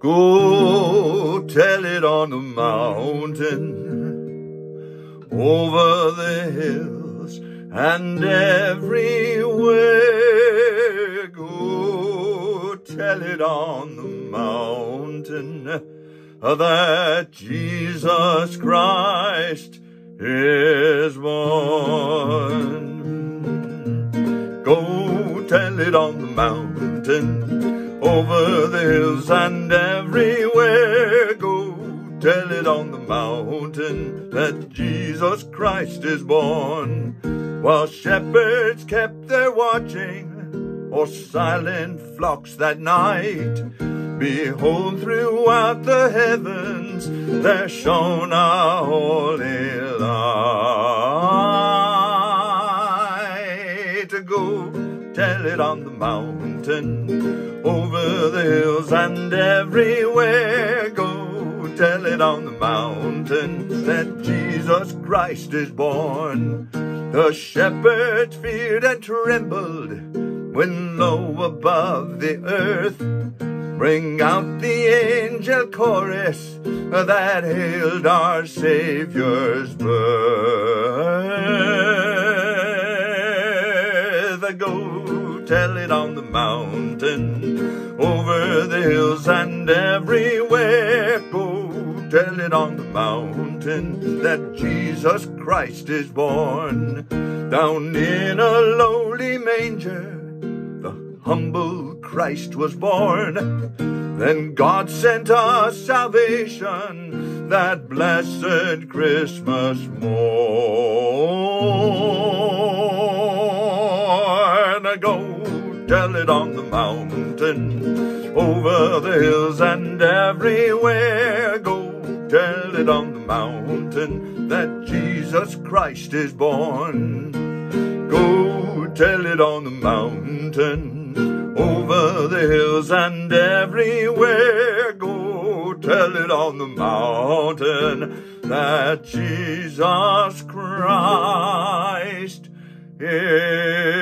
Go tell it on the mountain, over the hills and everywhere. Go tell it on the mountain that Jesus Christ is Tell it on the mountain over the hills and everywhere. Go tell it on the mountain that Jesus Christ is born. While shepherds kept their watching, or silent flocks that night, behold, throughout the heavens there shone a holy light. Tell it on the mountain, over the hills and everywhere. Go tell it on the mountain that Jesus Christ is born. The shepherds feared and trembled when low above the earth bring out the angel chorus that hailed our Savior's birth. Go tell it on the mountain, over the hills and everywhere. Go tell it on the mountain that Jesus Christ is born. Down in a lowly manger, the humble Christ was born. Then God sent us salvation that blessed Christmas morn. Go tell it on the mountain, over the hills and everywhere. Go tell it on the mountain that Jesus Christ is born. Go tell it on the mountain, over the hills and everywhere. Go tell it on the mountain that Jesus Christ is